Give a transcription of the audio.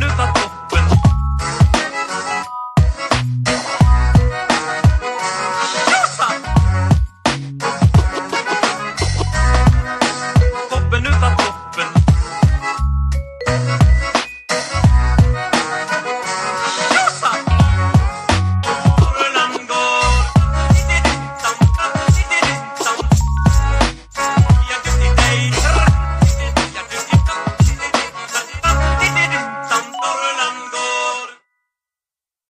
ne pas